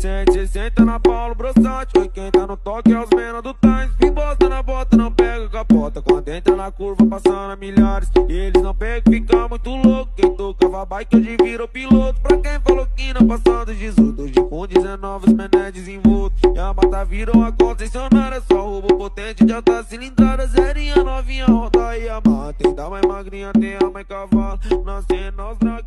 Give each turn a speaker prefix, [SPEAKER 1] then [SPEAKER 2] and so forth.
[SPEAKER 1] 160 na Paulo Brossante. Oi, quem tá no toque é os menos do Times. Embosta na bota não pega capota. Quando entra na curva, passando a milhares. Eles não pegam, fica muito louco. Quem tocava bike hoje virou piloto. Pra quem falou que não passando 18. Hoje com 19 os mené desenvolto. E a mata virou a concessionária. Só roubo potente de alta cilindrada. Zerinha novinha, roda e a mata. Tem da mais é magrinha, tem a mais cavalo. Nascendo nós daqui.